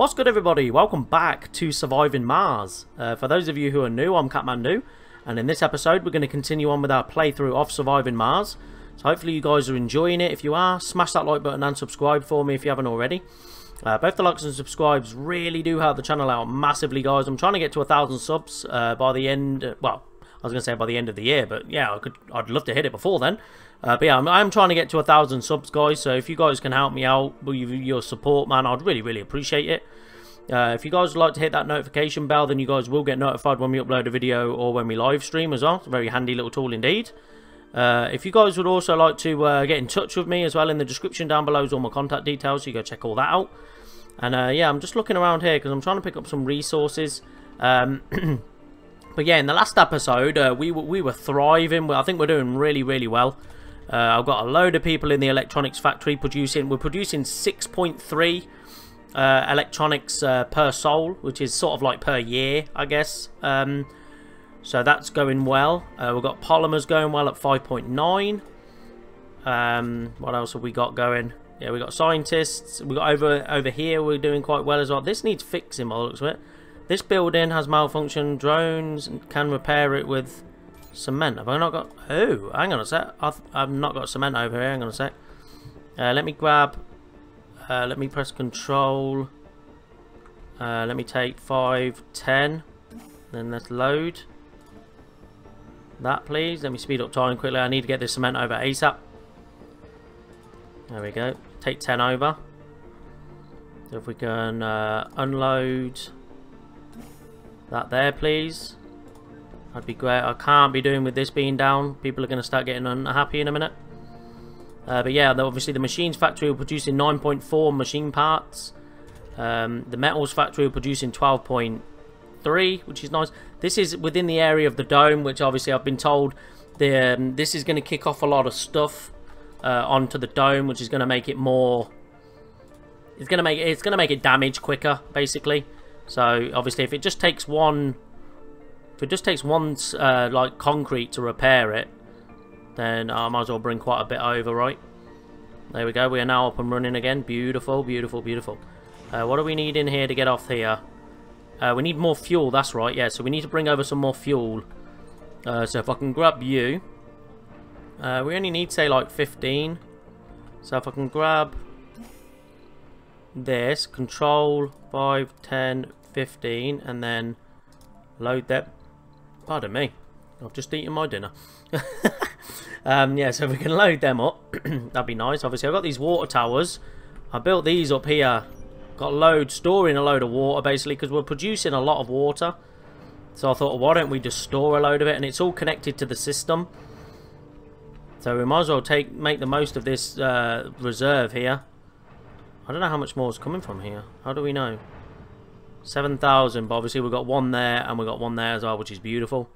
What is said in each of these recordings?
What's good everybody? Welcome back to Surviving Mars. Uh, for those of you who are new, I'm Catmando, and in this episode we're going to continue on with our playthrough of Surviving Mars. So hopefully you guys are enjoying it. If you are, smash that like button and subscribe for me if you haven't already. Uh, both the likes and subscribes really do help the channel out massively, guys. I'm trying to get to a thousand subs uh, by the end. Well, I was going to say by the end of the year, but yeah, I could. I'd love to hit it before then. Uh, but yeah, I'm, I'm, trying to get to a thousand subs, guys. So if you guys can help me out with your support, man, I'd really, really appreciate it. Uh, if you guys would like to hit that notification bell, then you guys will get notified when we upload a video or when we live stream as well. It's a very handy little tool indeed. Uh, if you guys would also like to uh, get in touch with me as well, in the description down below is all my contact details, so you go check all that out. And uh, yeah, I'm just looking around here because I'm trying to pick up some resources. Um, but yeah, in the last episode, uh, we, we were thriving. I think we're doing really, really well. Uh, I've got a load of people in the electronics factory producing. We're producing 6.3 uh, electronics uh, per Sol, which is sort of like per year, I guess. Um, so that's going well. Uh, we've got polymers going well at 5.9. Um, what else have we got going? Yeah, we got scientists. We got over over here. We're doing quite well as well. This needs fixing, by the looks of it. This building has malfunction. Drones can repair it with Cement. Have I not got... Oh, hang on a sec. I've, I've not got cement over here. Hang on a sec. Uh, let me grab... Uh, let me press control. Uh, let me take 5, 10. Then let's load. That, please. Let me speed up time quickly. I need to get this cement over ASAP. There we go. Take 10 over. So if we can uh, unload that there, please. That'd be great. I can't be doing with this being down. People are going to start getting unhappy in a minute. Uh, but yeah, obviously the machines factory are producing 9.4 machine parts. Um, the metals factory are producing 12.3, which is nice. This is within the area of the dome, which obviously I've been told the, um, this is going to kick off a lot of stuff uh, onto the dome, which is going to make it more. It's going to make it's going to make it damage quicker, basically. So obviously, if it just takes one if it just takes one, uh, like, concrete to repair it, then I might as well bring quite a bit over, right? There we go. We are now up and running again. Beautiful, beautiful, beautiful. Uh, what do we need in here to get off here? Uh, we need more fuel, that's right, yeah. So we need to bring over some more fuel. Uh, so if I can grab you... Uh, we only need, say, like 15. So if I can grab this, control 5, 10, 15, and then load that Pardon me. I've just eaten my dinner. um, yeah, so we can load them up, that'd be nice. Obviously, I've got these water towers. I built these up here. Got a load, storing a load of water, basically, because we're producing a lot of water. So I thought, well, why don't we just store a load of it? And it's all connected to the system. So we might as well take make the most of this uh, reserve here. I don't know how much more is coming from here. How do we know? 7,000, but obviously we've got one there and we've got one there as well, which is beautiful.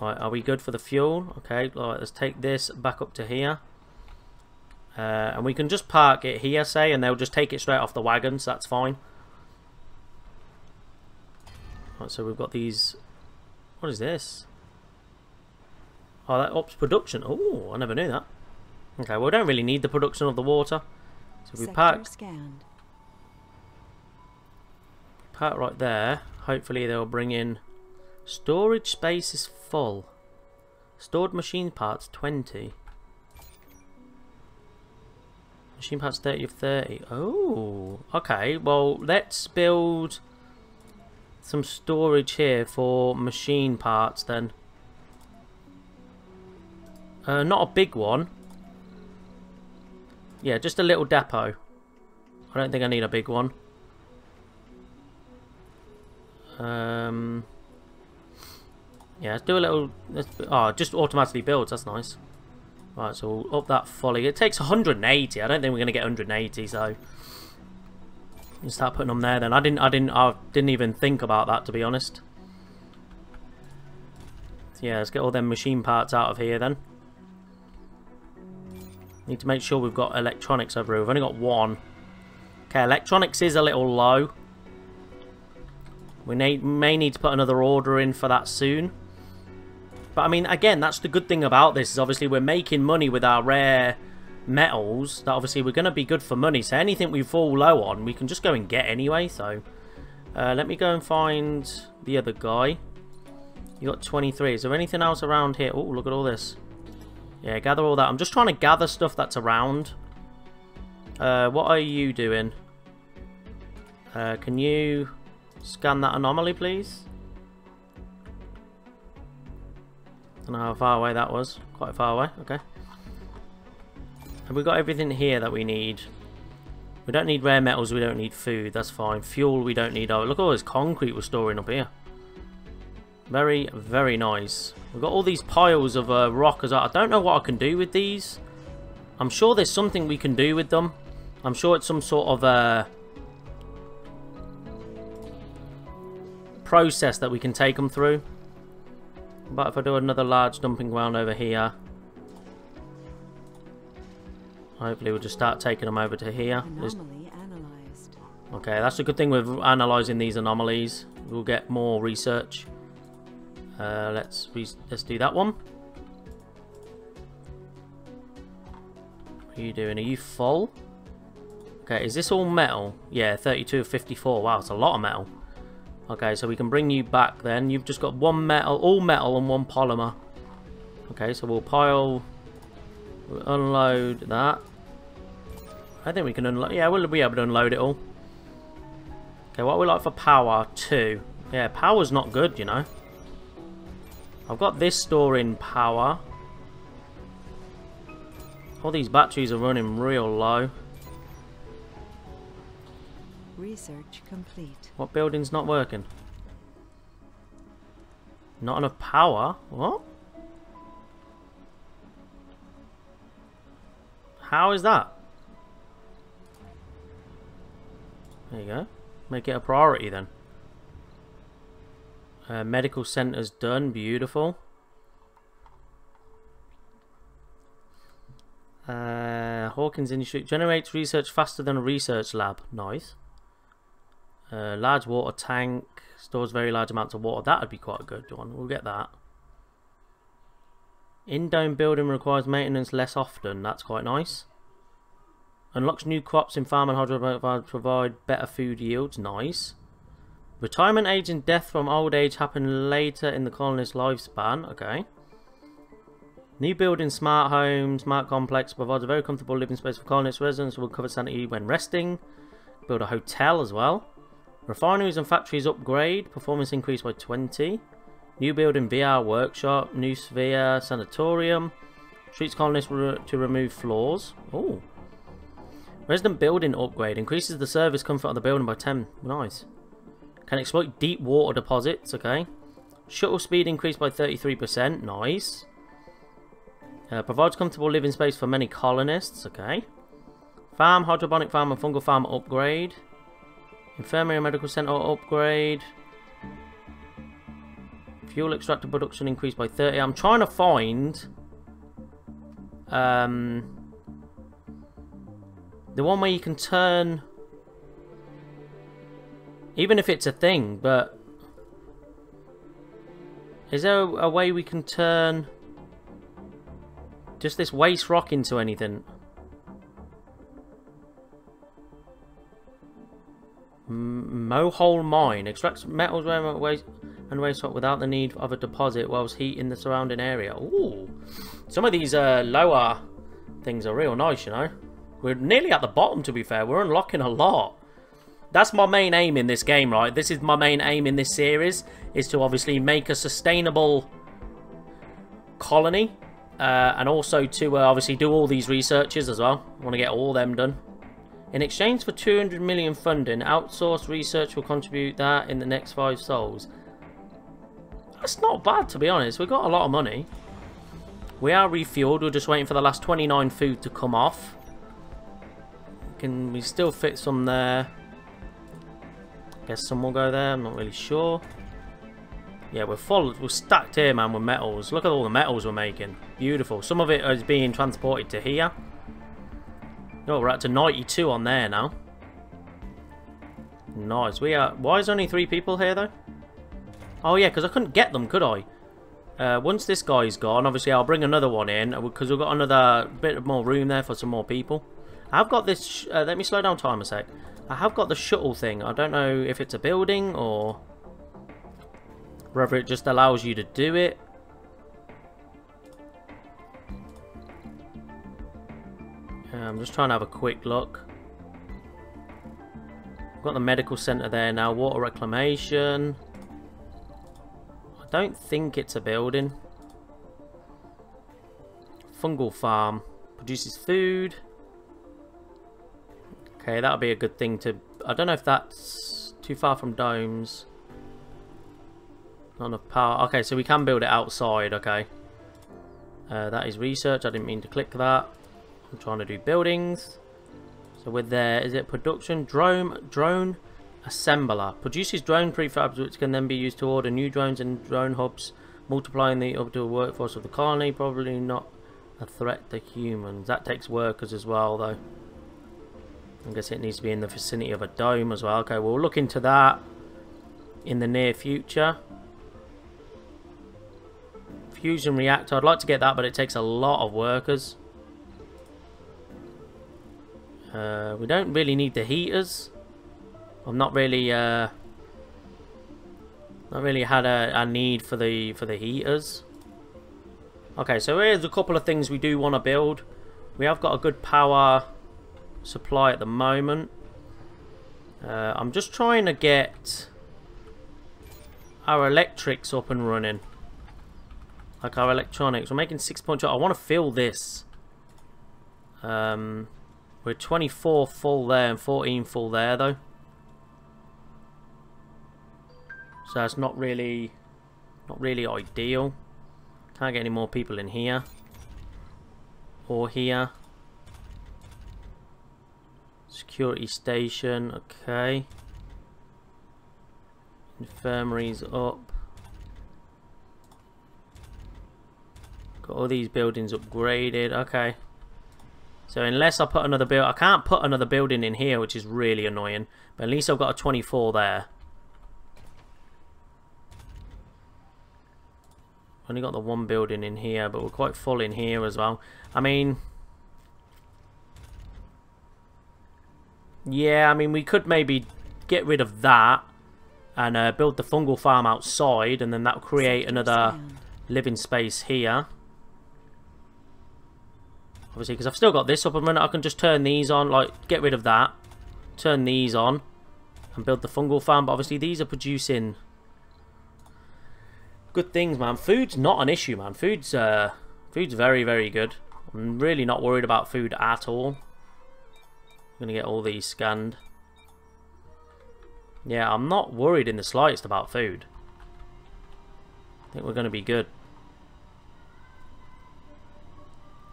Right, are we good for the fuel? Okay, right, let's take this back up to here. Uh, and we can just park it here, say, and they'll just take it straight off the wagon, so that's fine. Right, so we've got these... What is this? Oh, that ups production. Oh, I never knew that. Okay, well, we don't really need the production of the water. So we park... Scanned part right there. Hopefully they'll bring in... Storage space is full. Stored machine parts 20. Machine parts 30 of 30. Oh, okay. Well, let's build some storage here for machine parts then. Uh, not a big one. Yeah, just a little depot. I don't think I need a big one. Um, yeah, let's do a little... Let's, oh, just automatically builds. That's nice. Right, so we'll up that folly. It takes 180. I don't think we're going to get 180, so... Start putting them there then. I didn't I didn't I didn't even think about that to be honest. So yeah, let's get all them machine parts out of here then. Need to make sure we've got electronics over here. We've only got one. Okay, electronics is a little low. We may, need to put another order in for that soon. But I mean, again, that's the good thing about this is obviously we're making money with our rare metals that obviously we're going to be good for money. So anything we fall low on, we can just go and get anyway. So uh, let me go and find the other guy. You got 23. Is there anything else around here? Oh, look at all this. Yeah, gather all that. I'm just trying to gather stuff that's around. Uh, what are you doing? Uh, can you scan that anomaly, please? Don't know how far away that was. Quite far away. Okay. Have we got everything here that we need? We don't need rare metals, we don't need food, that's fine. Fuel we don't need. Oh, look all this concrete we're storing up here. Very, very nice. We've got all these piles of uh, rock as well. I don't know what I can do with these. I'm sure there's something we can do with them. I'm sure it's some sort of uh, process that we can take them through. But if I do another large dumping ground over here, hopefully we'll just start taking them over to here. Okay, that's a good thing with analysing these anomalies. We'll get more research. Uh, let's let's do that one. What are you doing? Are you full? Okay, is this all metal? Yeah, 32 of 54. Wow, it's a lot of metal. Okay, so we can bring you back then. You've just got one metal, all metal and one polymer. Okay, so we'll pile, we'll unload that. I think we can unload, yeah, we'll be able to unload it all. Okay, what we like for power? Two. Yeah, power's not good, you know. I've got this storing power. All these batteries are running real low. Research complete. What building's not working? Not enough power? What? How is that? There you go. Make it a priority then. Uh, medical centre's done. Beautiful. Uh, Hawkins Institute generates research faster than a research lab. Nice. Large water tank stores very large amounts of water. That would be quite a good one. We'll get that. In-dome building requires maintenance less often. That's quite nice. Unlocks new crops in farm and hydro provide better food yields. Nice. Retirement age and death from old age happen later in the colonist's lifespan. Okay. New building, smart home, smart complex provides a very comfortable living space for colonists. Residents will cover sanity when resting. Build a hotel as well. Refineries and factories upgrade. Performance increase by 20. New building VR workshop. New sphere sanatorium. Treats colonists re to remove flaws. Oh. Resident building upgrade. Increases the service comfort of the building by 10. Nice. Can exploit deep water deposits. Okay. Shuttle speed increased by 33%. Nice. Uh, provides comfortable living space for many colonists. Okay. Farm, hydroponic farm and fungal farm upgrade. Infirmary Medical Center upgrade. Fuel extractor production increased by 30. I'm trying to find... Um, the one where you can turn... Even if it's a thing, but... Is there a way we can turn... Just this waste rock into anything? Mohole Mine extracts metals waste and waste rock without the need of a deposit whilst heating the surrounding area. Ooh, some of these uh, lower things are real nice, you know. We're nearly at the bottom, to be fair. We're unlocking a lot. That's my main aim in this game, right? This is my main aim in this series, is to obviously make a sustainable colony. Uh, and also to uh, obviously do all these researches as well. I want to get all them done. In exchange for 200 million funding, outsourced research will contribute that in the next five Sols. That's not bad, to be honest. We've got a lot of money. We are refueled. We're just waiting for the last 29 food to come off. Can we still fit some there? Guess some will go there. I'm not really sure. Yeah, we're full. We're stacked here, man, with metals. Look at all the metals we're making. Beautiful. Some of it is being transported to here. Oh, we're up to 92 on there now. Nice. We are. Why is only three people here though? Oh yeah, because I couldn't get them, could I? Uh, once this guy's gone, obviously I'll bring another one in because we've got another bit of more room there for some more people. I've got this. Uh, let me slow down time a sec. I have got the shuttle thing. I don't know if it's a building or whether it just allows you to do it. I'm just trying to have a quick look. I've got the medical centre there now. Water reclamation. I don't think it's a building. Fungal farm. Produces food. Okay, that'll be a good thing to... I don't know if that's too far from domes. Not enough power. Okay, so we can build it outside, okay. Uh, that is research. I didn't mean to click that. I'm trying to do buildings. So with there, is it production? Drone, drone assembler. Produces drone prefabs which can then be used to order new drones and drone hubs, multiplying the orbital workforce of the colony. Probably not a threat to humans. That takes workers as well, though. I guess it needs to be in the vicinity of a dome as well. Okay, we'll look into that in the near future. Fusion reactor. I'd like to get that, but it takes a lot of workers. Uh, we don't really need the heaters. I'm not really, uh, not really had a, a need for the for the heaters. Okay, so here's a couple of things we do want to build. We have got a good power supply at the moment. Uh, I'm just trying to get our electrics up and running. Like our electronics. We're making 6.2. I want to fill this. Um, we're 24 full there and 14 full there though. So that's not really not really ideal. Can't get any more people in here. Or here. Security station, okay. Infirmary's up. Got all these buildings upgraded, okay. So unless I put another build, I can't put another building in here, which is really annoying. But at least I've got a 24 there. Only got the one building in here, but we're quite full in here as well. I mean... Yeah, I mean, we could maybe get rid of that and uh, build the fungal farm outside, and then that will create another living space here. Obviously, because I've still got this up and running, I can just turn these on, like, get rid of that. Turn these on. And build the fungal farm. But obviously, these are producing good things, man. Food's not an issue, man. Food's, uh, food's very, very good. I'm really not worried about food at all. I'm going to get all these scanned. Yeah, I'm not worried in the slightest about food. I think we're going to be good.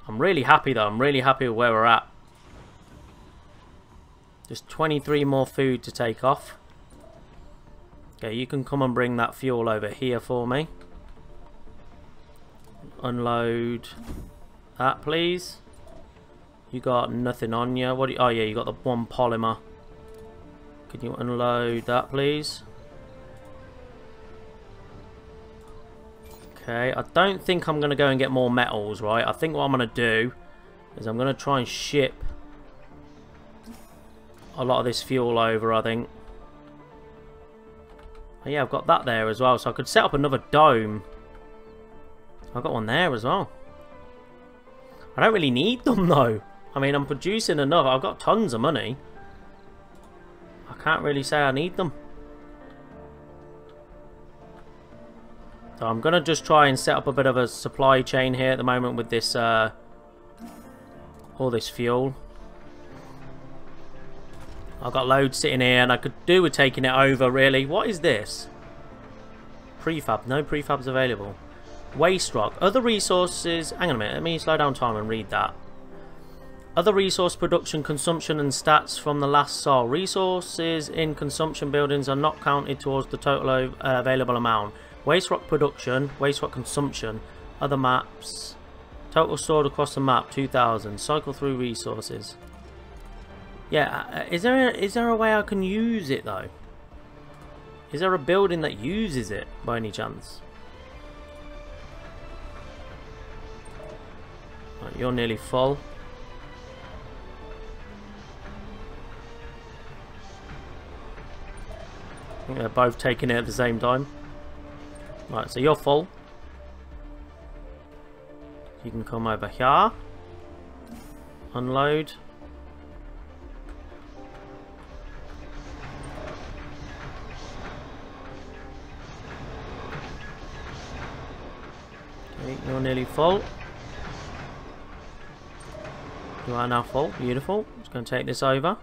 I'm really happy though. I'm really happy with where we're at. Just 23 more food to take off. Okay, you can come and bring that fuel over here for me. Unload that, please. You got nothing on you. What? You, oh yeah, you got the one polymer. Can you unload that, please? Okay, I don't think I'm going to go and get more metals, right? I think what I'm going to do is I'm going to try and ship a lot of this fuel over, I think. Oh, yeah, I've got that there as well, so I could set up another dome. I've got one there as well. I don't really need them, though. I mean, I'm producing enough. I've got tons of money. I can't really say I need them. So I'm going to just try and set up a bit of a supply chain here at the moment with this, uh, all this fuel. I've got loads sitting here and I could do with taking it over really. What is this? Prefab. No prefabs available. Waste rock. Other resources. Hang on a minute. Let me slow down time and read that. Other resource production, consumption and stats from the last SAR. Resources in consumption buildings are not counted towards the total uh, available amount. Waste rock production, waste rock consumption, other maps. Total stored across the map, 2000. Cycle through resources. Yeah, uh, is there a, is there a way I can use it though? Is there a building that uses it by any chance? you're nearly full. I think they're both taking it at the same time. Right, so you're full. You can come over here. Unload. Okay, you're nearly full. You are now full. Beautiful. Just going to take this over.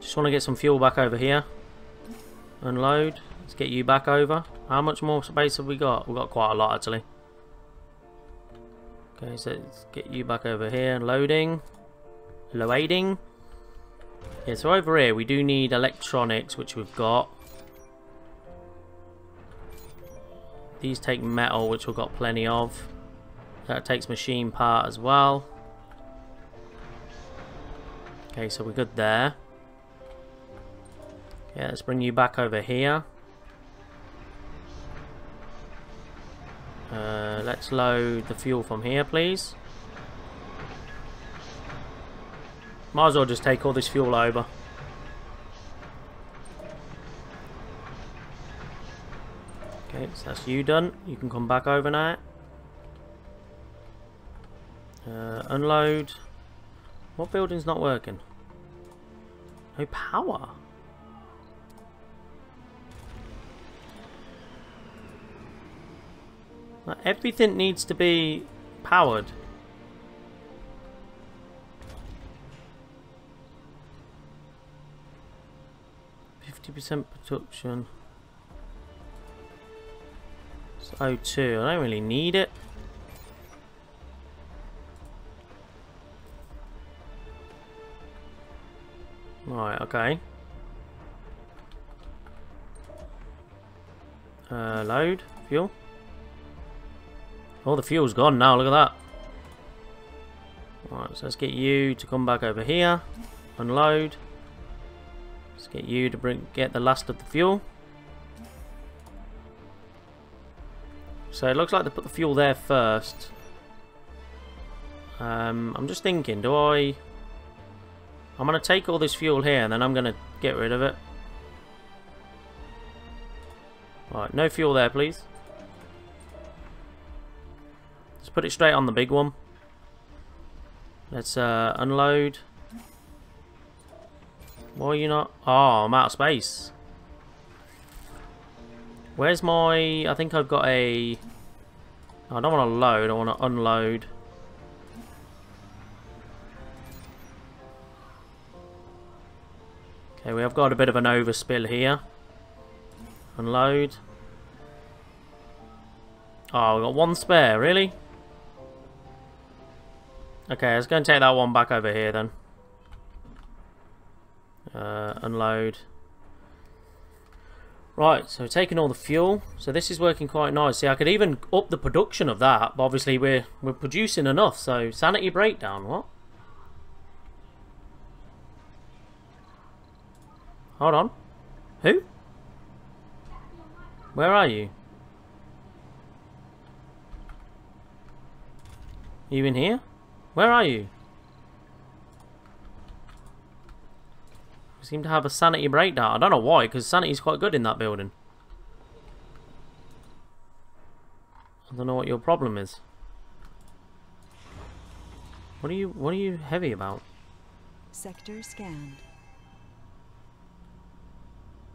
Just want to get some fuel back over here. Unload. Let's get you back over. How much more space have we got? We've got quite a lot actually. Okay, so let's get you back over here. Loading. Loading. Yeah, so over here we do need electronics, which we've got. These take metal, which we've got plenty of. That takes machine part as well. Okay, so we're good there. Yeah, let's bring you back over here. Uh, let's load the fuel from here, please. Might as well just take all this fuel over. Okay, so that's you done. You can come back over now. Uh, unload. What building's not working? No power. Like, everything needs to be powered. Fifty percent production. It's O2. I don't really need it. Right, okay. Uh, load, fuel. Oh, the fuel's gone now, look at that. Right, so let's get you to come back over here. Unload. Let's get you to bring get the last of the fuel. So it looks like they put the fuel there first. Um, I'm just thinking, do I... I'm going to take all this fuel here and then I'm going to get rid of it. Right, no fuel there, please. Let's put it straight on the big one. Let's uh, unload. Why are you not? Oh, I'm out of space. Where's my... I think I've got a... I don't want to load, I want to unload. Okay, we have got a bit of an overspill here. Unload. Oh, we've got one spare, really? Okay, let's go and take that one back over here then. Uh, unload. Right, so we're taking all the fuel. So this is working quite nice. See, I could even up the production of that, but obviously we're we're producing enough. So sanity breakdown, what? Hold on. Who? Where are you? You in here? Where are you? We seem to have a sanity breakdown. I don't know why, because sanity's quite good in that building. I don't know what your problem is. What are you what are you heavy about? Sector scanned.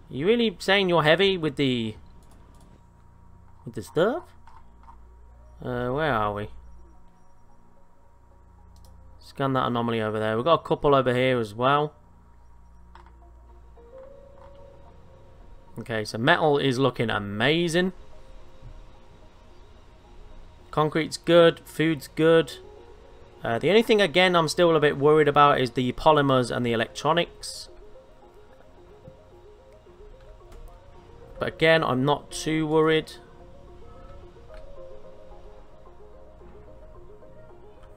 Are you really saying you're heavy with the with the stuff? Uh where are we? Scan that anomaly over there. We've got a couple over here as well. Okay, so metal is looking amazing. Concrete's good. Food's good. Uh, the only thing, again, I'm still a bit worried about is the polymers and the electronics. But again, I'm not too worried.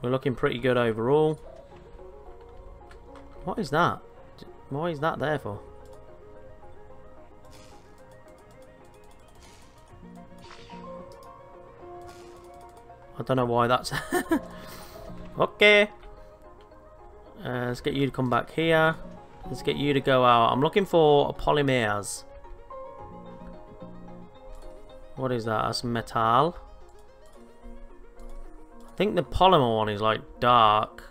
We're looking pretty good overall. What is that? Why is that there for? I don't know why that's... okay. Uh, let's get you to come back here. Let's get you to go out. I'm looking for polymers. What is that? That's metal. I think the polymer one is like dark.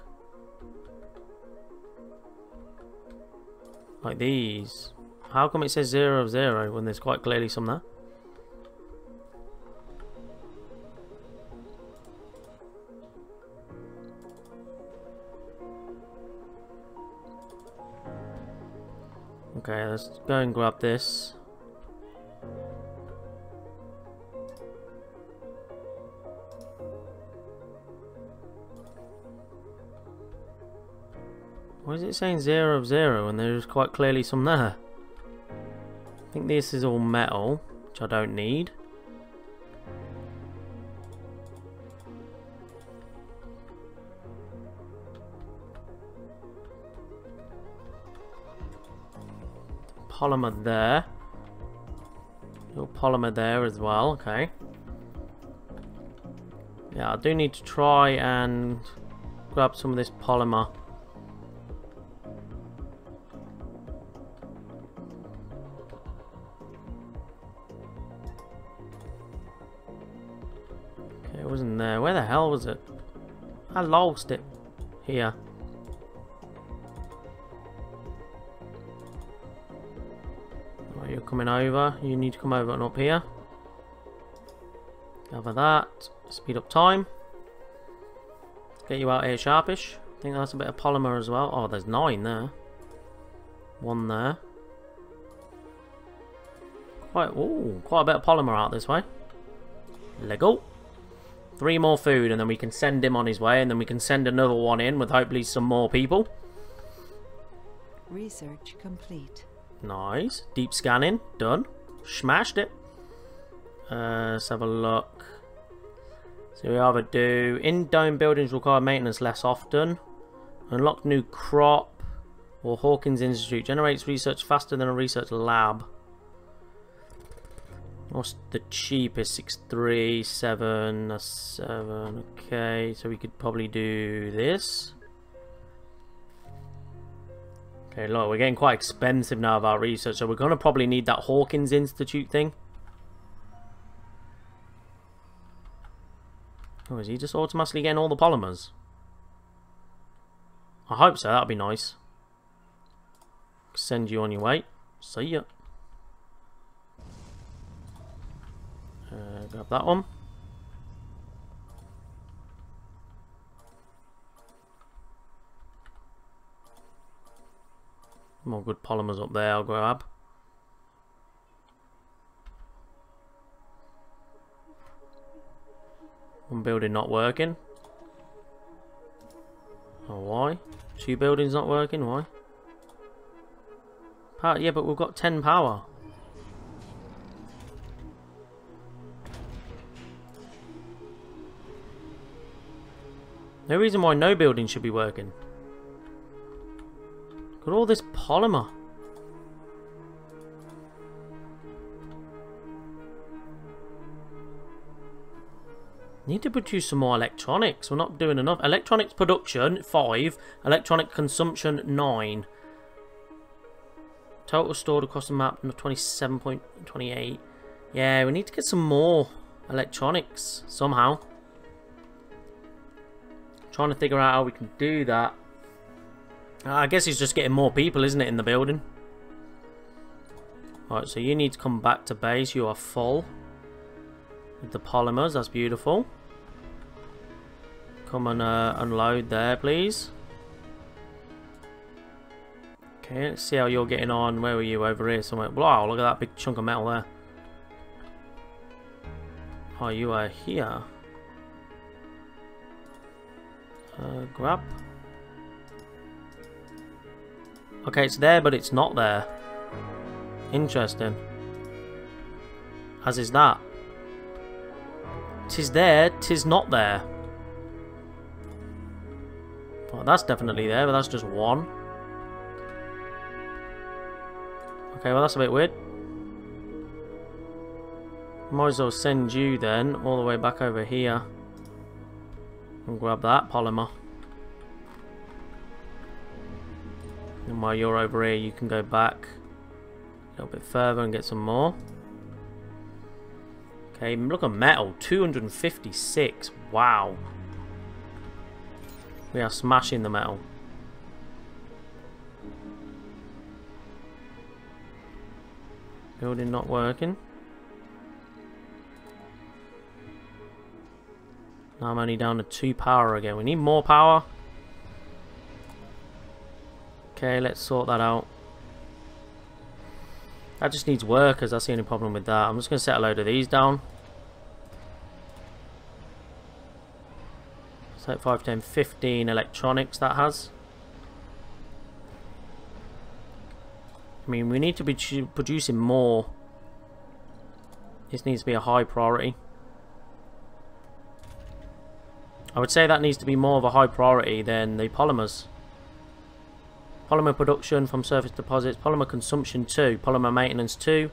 Like these. How come it says zero of zero when there's quite clearly some there? Okay, let's go and grab this. Why is it saying 0 of 0 and there's quite clearly some there? I think this is all metal, which I don't need. Polymer there. Little polymer there as well, okay. Yeah, I do need to try and grab some of this polymer. Lost it. Here. Right, you're coming over. You need to come over and up here. Cover that. Speed up time. Get you out here sharpish. I think that's a bit of polymer as well. Oh, there's nine there. One there. Quite, oh, quite a bit of polymer out this way. Lego. Three more food and then we can send him on his way and then we can send another one in with hopefully some more people. Research complete. Nice. Deep scanning. Done. Smashed it. Uh, let's have a look. So we either do in-dome buildings require maintenance less often. Unlock new crop. Or Hawkins Institute generates research faster than a research lab. What's the cheapest? Six three seven seven. Okay, so we could probably do this. Okay, look, we're getting quite expensive now of our research, so we're going to probably need that Hawkins Institute thing. Oh, is he just automatically getting all the polymers? I hope so, that'd be nice. Send you on your way. See ya. Grab that one. More good polymers up there I'll grab. One building not working. Oh, why? Two buildings not working, why? Power, yeah, but we've got 10 power. No reason why no building should be working. Got all this polymer. Need to produce some more electronics. We're not doing enough. Electronics production, 5. Electronic consumption, 9. Total stored across the map, 27.28. Yeah, we need to get some more electronics somehow. Trying to figure out how we can do that. I guess he's just getting more people, isn't it, in the building? Right, so you need to come back to base. You are full. With the polymers, that's beautiful. Come and uh, unload there, please. Okay, let's see how you're getting on. Where were you? Over here somewhere. Wow, look at that big chunk of metal there. Oh, you are here. Uh, grab. Okay, it's there, but it's not there. Interesting. As is that. Tis there, tis not there. Well, that's definitely there, but that's just one. Okay, well that's a bit weird. Might as well send you then, all the way back over here. I'll grab that polymer. And while you're over here, you can go back a little bit further and get some more. Okay, look at metal. 256. Wow. We are smashing the metal. Building not working. Now I'm only down to 2 power again. We need more power. Okay, let's sort that out. That just needs workers, that's the only problem with that. I'm just going to set a load of these down. So 5, 10, 15 electronics that has. I mean, we need to be producing more. This needs to be a high priority. I would say that needs to be more of a high priority than the polymers. Polymer production from surface deposits, polymer consumption too, polymer maintenance too.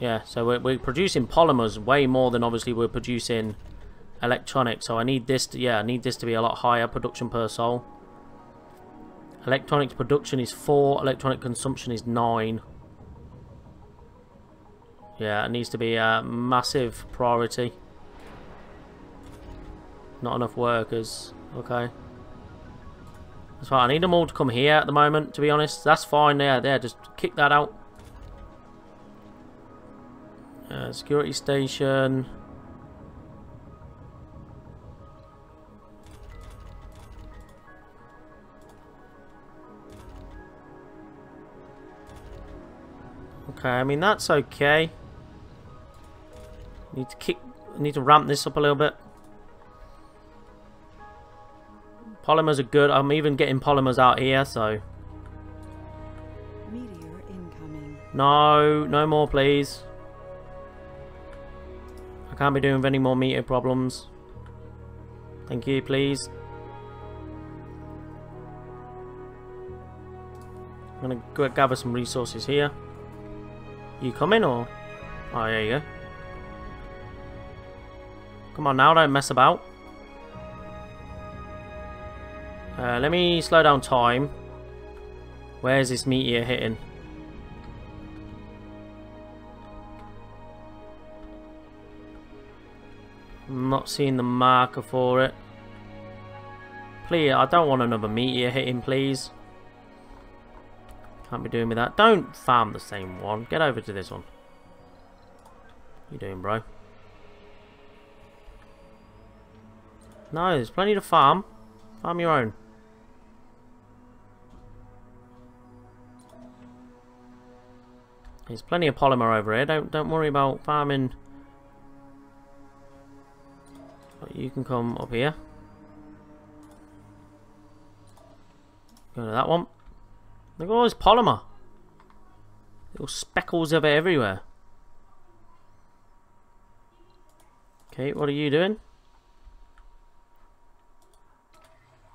Yeah, so we're, we're producing polymers way more than obviously we're producing electronics. So I need this to, yeah, I need this to be a lot higher production per Sol. Electronics production is 4, electronic consumption is 9. Yeah, it needs to be a massive priority. Not enough workers. Okay. That's fine. I need them all to come here at the moment, to be honest. That's fine there. There, just kick that out. Uh, security station. Okay, I mean that's okay. Need to kick need to ramp this up a little bit. Polymers are good. I'm even getting polymers out here, so... Meteor incoming. No, no more, please. I can't be doing with any more meteor problems. Thank you, please. I'm gonna go gather some resources here. You coming or? Oh, there you go. Come on now, don't mess about. Uh, let me slow down time. Where's this meteor hitting? I'm not seeing the marker for it. Please, I don't want another meteor hitting, please. Can't be doing with that. Don't farm the same one. Get over to this one. You doing, bro? No, there's plenty to farm. Farm your own. There's plenty of polymer over here. Don't don't worry about farming. You can come up here. Go to that one. Look at all this polymer. Little speckles of it everywhere. Okay, what are you doing?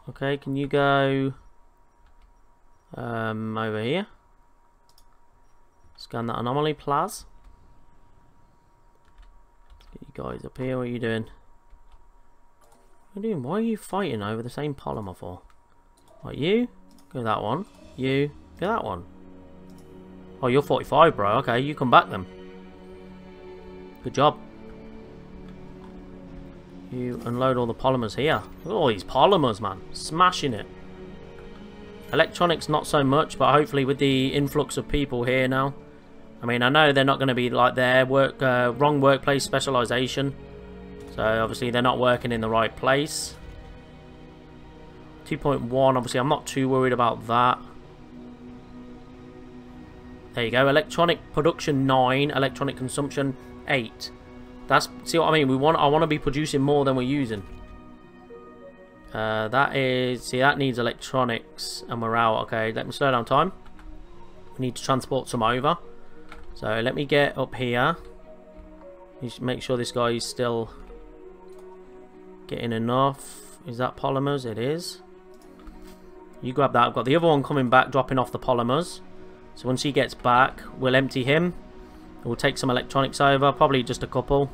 Okay, can you go um, over here? Scan that anomaly, Plaz. Get you guys up here. What are you doing? What are you doing? Why are you fighting over the same polymer for? Right, you? Go that one. You? Go that one. Oh, you're 45, bro. Okay, you come back then. Good job. You unload all the polymers here. Look at all these polymers, man. Smashing it. Electronics, not so much, but hopefully with the influx of people here now, I mean, I know they're not going to be like their work, uh, wrong workplace specialization. So obviously they're not working in the right place. 2.1, obviously I'm not too worried about that. There you go, electronic production 9, electronic consumption 8. That's, see what I mean, we want, I want to be producing more than we're using. Uh, that is, see that needs electronics and we're out. Okay, let me slow down time. We need to transport some over. So let me get up here. Make sure this guy is still getting enough. Is that polymers? It is. You grab that. I've got the other one coming back, dropping off the polymers. So once he gets back, we'll empty him. We'll take some electronics over, probably just a couple.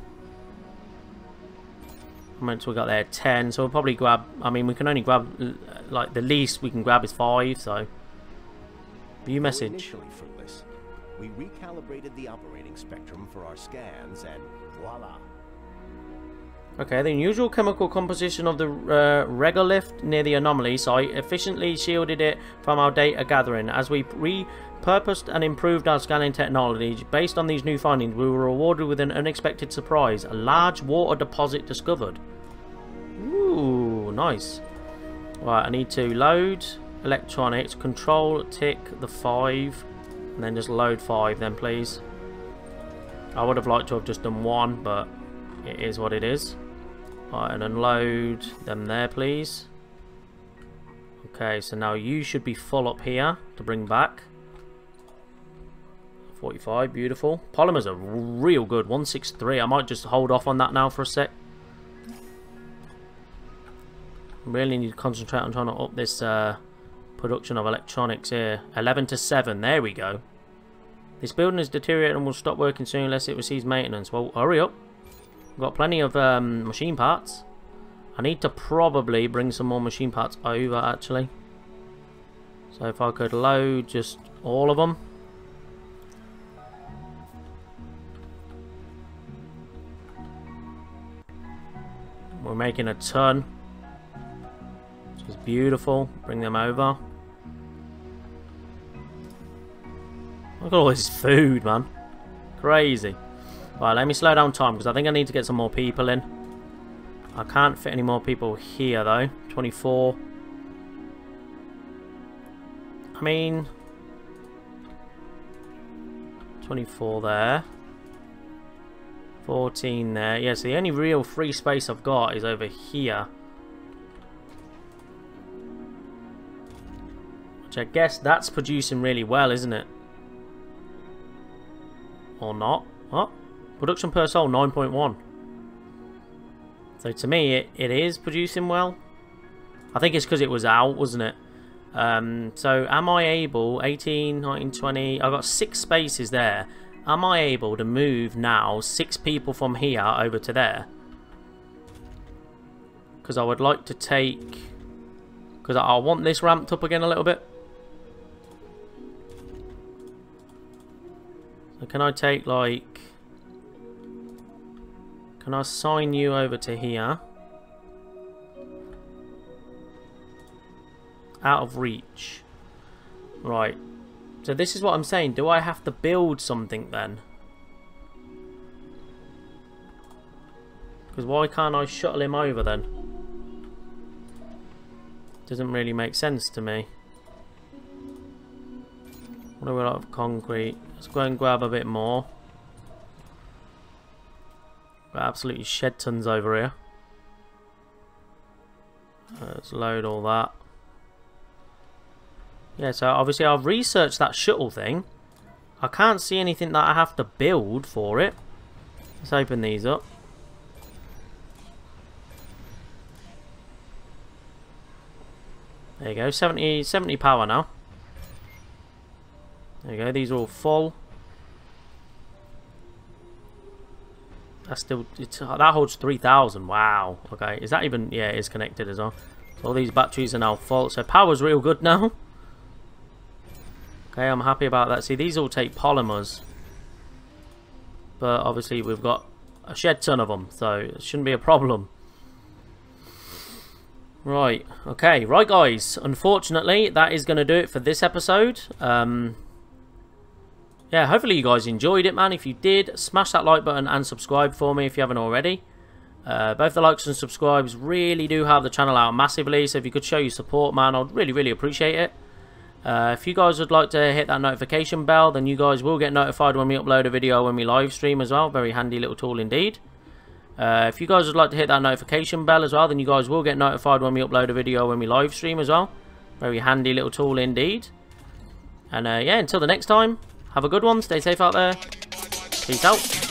How much we got there? 10. So we'll probably grab... I mean, we can only grab... Like, the least we can grab is 5, so... View message. We recalibrated the operating spectrum for our scans and voila. Okay, the unusual chemical composition of the uh, regolith near the anomaly site efficiently shielded it from our data gathering. As we repurposed and improved our scanning technology, based on these new findings, we were rewarded with an unexpected surprise. A large water deposit discovered. Ooh, nice. Right, I need to load electronics, control, tick the 5, and then just load 5 then please. I would have liked to have just done one, but it is what it is. Right, and unload them there, please. Okay, so now you should be full up here to bring back. 45, beautiful. Polymers are real good, 163. I might just hold off on that now for a sec. Really need to concentrate on trying to up this uh, production of electronics here. 11 to 7, there we go. This building is deteriorating and will stop working soon unless it receives maintenance. Well, hurry up. We've got plenty of um, machine parts. I need to probably bring some more machine parts over, actually. So if I could load just all of them. We're making a ton. Which is beautiful. Bring them over. Look at all this food, man. Crazy. Right, let me slow down time because I think I need to get some more people in. I can't fit any more people here though. 24. I mean... 24 there. 14 there. Yes, yeah, so the only real free space I've got is over here. Which I guess that's producing really well, isn't it? Or not. What? Production per Sol, 9.1. So to me, it, it is producing well. I think it's because it was out, wasn't it? Um, so am I able, 18, 19, 20, I've got six spaces there. Am I able to move now six people from here over to there? Because I would like to take... Because I want this ramped up again a little bit. So can I take like... Can I sign you over to here? Out of reach. Right. So this is what I'm saying. Do I have to build something then? Because why can't I shuttle him over then? Doesn't really make sense to me. Do we of concrete? Let's go and grab a bit more. Absolutely shed tons over here. Let's load all that. Yeah, so obviously I've researched that shuttle thing. I can't see anything that I have to build for it. Let's open these up. There you go, 70, 70 power now. There you go, these are all full. That's still that holds 3,000. Wow. Okay, is that even? Yeah, it is connected as well. So all these batteries are now full. So power's real good now. Okay, I'm happy about that. See, these all take polymers, but obviously we've got a shed ton of them, so it shouldn't be a problem. Right, okay, right guys, unfortunately that is going to do it for this episode. Um, yeah, hopefully you guys enjoyed it, man. If you did, smash that like button and subscribe for me if you haven't already. Uh, both the likes and subscribes really do help the channel out massively, so if you could show your support, man, I'd really, really appreciate it. Uh, if you guys would like to hit that notification bell, then you guys will get notified when we upload a video when we live stream as well. Very handy little tool indeed. Uh, if you guys would like to hit that notification bell as well, then you guys will get notified when we upload a video when we live stream as well. Very handy little tool indeed. And uh, yeah, until the next time, have a good one. Stay safe out there. Peace out.